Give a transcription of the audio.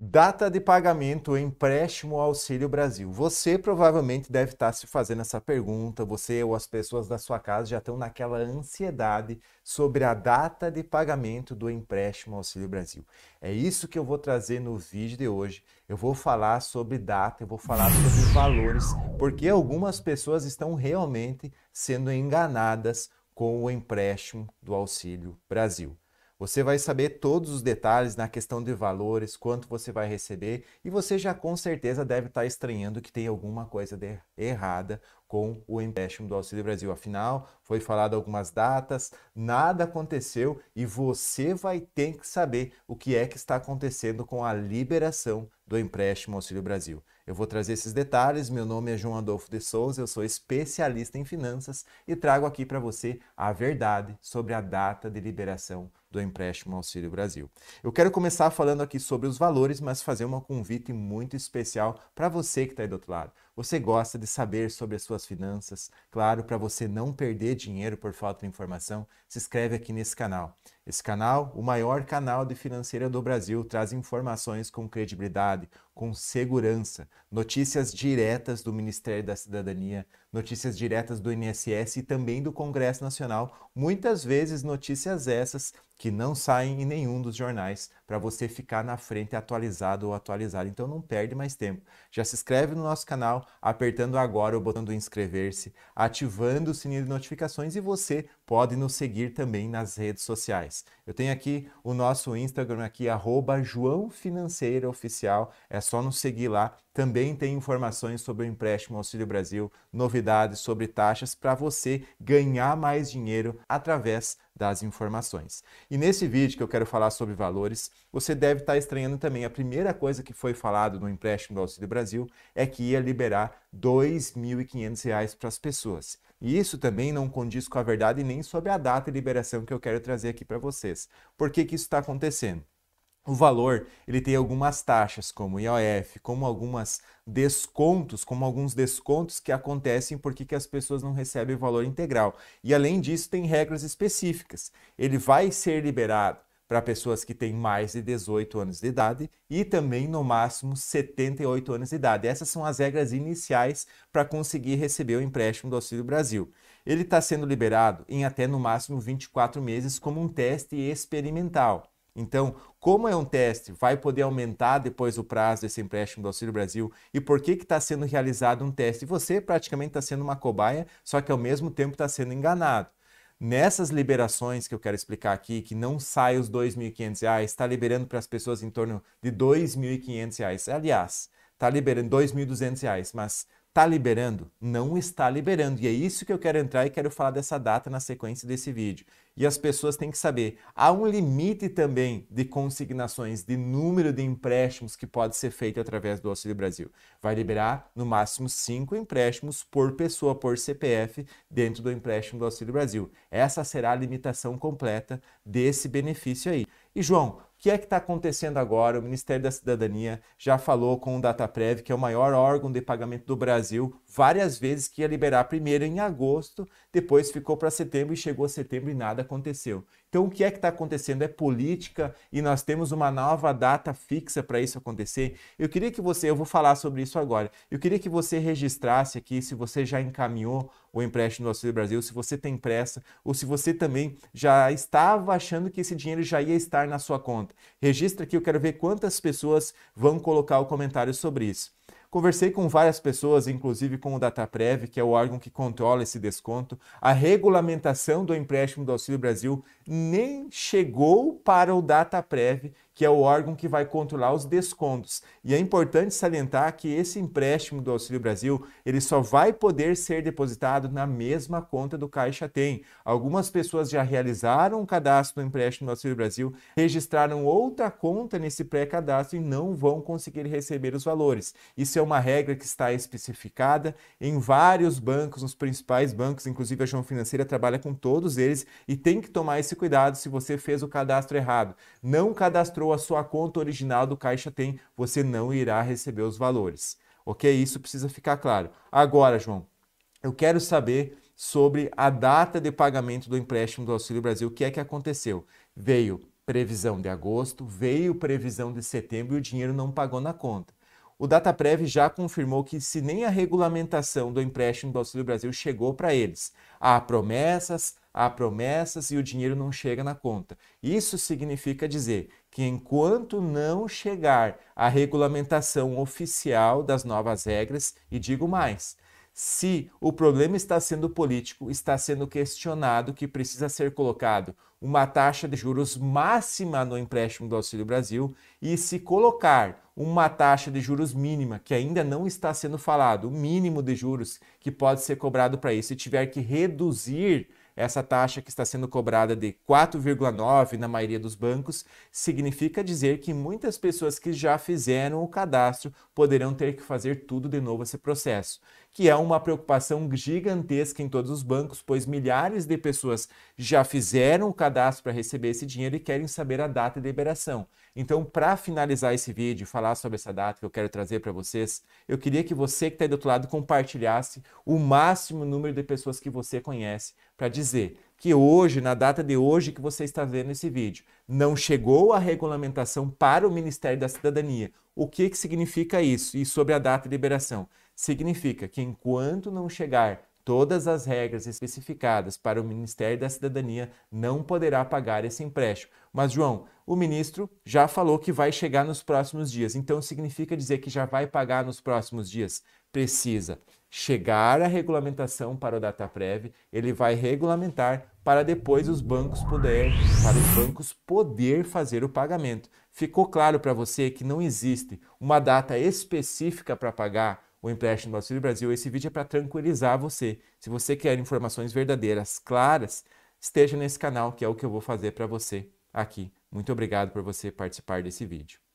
Data de pagamento, empréstimo Auxílio Brasil. Você provavelmente deve estar se fazendo essa pergunta, você ou as pessoas da sua casa já estão naquela ansiedade sobre a data de pagamento do empréstimo Auxílio Brasil. É isso que eu vou trazer no vídeo de hoje. Eu vou falar sobre data, eu vou falar sobre valores, porque algumas pessoas estão realmente sendo enganadas com o empréstimo do Auxílio Brasil. Você vai saber todos os detalhes na questão de valores, quanto você vai receber e você já com certeza deve estar estranhando que tem alguma coisa errada com o empréstimo do Auxílio Brasil. Afinal, foi falado algumas datas, nada aconteceu e você vai ter que saber o que é que está acontecendo com a liberação do empréstimo Auxílio Brasil. Eu vou trazer esses detalhes. Meu nome é João Adolfo de Souza, eu sou especialista em finanças e trago aqui para você a verdade sobre a data de liberação do empréstimo Auxílio Brasil. Eu quero começar falando aqui sobre os valores, mas fazer um convite muito especial para você que está aí do outro lado. Você gosta de saber sobre as suas finanças? Claro, para você não perder dinheiro por falta de informação, se inscreve aqui nesse canal. Esse canal, o maior canal de financeira do Brasil, traz informações com credibilidade, com segurança, notícias diretas do Ministério da Cidadania, notícias diretas do INSS e também do Congresso Nacional, muitas vezes notícias essas que não saem em nenhum dos jornais para você ficar na frente atualizado ou atualizado. Então não perde mais tempo. Já se inscreve no nosso canal, apertando agora o botão do inscrever-se, ativando o sininho de notificações e você pode nos seguir também nas redes sociais. Eu tenho aqui o nosso Instagram aqui, arroba João Financeira Oficial. É só nos seguir lá. Também tem informações sobre o empréstimo Auxílio Brasil, novidades sobre taxas para você ganhar mais dinheiro através das informações. E nesse vídeo que eu quero falar sobre valores, você deve estar estranhando também. A primeira coisa que foi falado no empréstimo do Auxílio Brasil é que ia liberar R$ 2.500 para as pessoas. E isso também não condiz com a verdade nem sobre a data de liberação que eu quero trazer aqui para vocês. Por que, que isso está acontecendo? O valor, ele tem algumas taxas, como IOF, como algumas descontos, como alguns descontos que acontecem porque que as pessoas não recebem o valor integral. E além disso, tem regras específicas. Ele vai ser liberado para pessoas que têm mais de 18 anos de idade e também no máximo 78 anos de idade. Essas são as regras iniciais para conseguir receber o empréstimo do Auxílio Brasil. Ele está sendo liberado em até no máximo 24 meses como um teste experimental. Então, como é um teste, vai poder aumentar depois o prazo desse empréstimo do Auxílio Brasil e por que está sendo realizado um teste? Você praticamente está sendo uma cobaia, só que ao mesmo tempo está sendo enganado. Nessas liberações que eu quero explicar aqui, que não sai os R$ 2.500, está liberando para as pessoas em torno de R$ 2.500. Aliás, está liberando R$ 2.200, mas Está liberando? Não está liberando. E é isso que eu quero entrar e quero falar dessa data na sequência desse vídeo. E as pessoas têm que saber, há um limite também de consignações, de número de empréstimos que pode ser feito através do Auxílio Brasil. Vai liberar no máximo cinco empréstimos por pessoa, por CPF, dentro do empréstimo do Auxílio Brasil. Essa será a limitação completa desse benefício aí. E João, que é que está acontecendo agora? O Ministério da Cidadania já falou com o Dataprev, que é o maior órgão de pagamento do Brasil, várias vezes que ia liberar primeiro em agosto, depois ficou para setembro e chegou a setembro e nada aconteceu. Então, o que é que está acontecendo? É política e nós temos uma nova data fixa para isso acontecer. Eu queria que você, eu vou falar sobre isso agora, eu queria que você registrasse aqui se você já encaminhou o empréstimo do Auxílio Brasil, se você tem pressa ou se você também já estava achando que esse dinheiro já ia estar na sua conta. Registra aqui, eu quero ver quantas pessoas vão colocar o comentário sobre isso. Conversei com várias pessoas, inclusive com o Dataprev, que é o órgão que controla esse desconto. A regulamentação do empréstimo do Auxílio Brasil nem chegou para o Dataprev, que é o órgão que vai controlar os descontos. E é importante salientar que esse empréstimo do Auxílio Brasil, ele só vai poder ser depositado na mesma conta do Caixa Tem. Algumas pessoas já realizaram um cadastro no empréstimo do Auxílio Brasil, registraram outra conta nesse pré-cadastro e não vão conseguir receber os valores. Isso é uma regra que está especificada em vários bancos, nos principais bancos, inclusive a João Financeira trabalha com todos eles e tem que tomar esse cuidado se você fez o cadastro errado. Não cadastrou a sua conta original do Caixa Tem, você não irá receber os valores. Ok? Isso precisa ficar claro. Agora, João, eu quero saber sobre a data de pagamento do empréstimo do Auxílio Brasil. O que é que aconteceu? Veio previsão de agosto, veio previsão de setembro e o dinheiro não pagou na conta. O Dataprev já confirmou que se nem a regulamentação do empréstimo do Auxílio Brasil chegou para eles, há promessas, há promessas e o dinheiro não chega na conta. Isso significa dizer que enquanto não chegar a regulamentação oficial das novas regras, e digo mais, se o problema está sendo político, está sendo questionado que precisa ser colocado uma taxa de juros máxima no empréstimo do Auxílio Brasil e se colocar uma taxa de juros mínima, que ainda não está sendo falado, o mínimo de juros que pode ser cobrado para isso, e tiver que reduzir essa taxa que está sendo cobrada de 4,9 na maioria dos bancos, significa dizer que muitas pessoas que já fizeram o cadastro poderão ter que fazer tudo de novo esse processo, que é uma preocupação gigantesca em todos os bancos, pois milhares de pessoas já fizeram o cadastro para receber esse dinheiro e querem saber a data de liberação. Então, para finalizar esse vídeo e falar sobre essa data que eu quero trazer para vocês, eu queria que você que está aí do outro lado compartilhasse o máximo número de pessoas que você conhece para dizer que hoje, na data de hoje que você está vendo esse vídeo, não chegou a regulamentação para o Ministério da Cidadania. O que, que significa isso? E sobre a data de liberação? Significa que enquanto não chegar todas as regras especificadas para o Ministério da Cidadania, não poderá pagar esse empréstimo. Mas, João, o ministro já falou que vai chegar nos próximos dias. Então, significa dizer que já vai pagar nos próximos dias? Precisa chegar a regulamentação para o Dataprev, ele vai regulamentar para depois os bancos poder, para os bancos poder fazer o pagamento. Ficou claro para você que não existe uma data específica para pagar o empréstimo do Auxílio Brasil? Esse vídeo é para tranquilizar você. Se você quer informações verdadeiras, claras, esteja nesse canal, que é o que eu vou fazer para você aqui. Muito obrigado por você participar desse vídeo.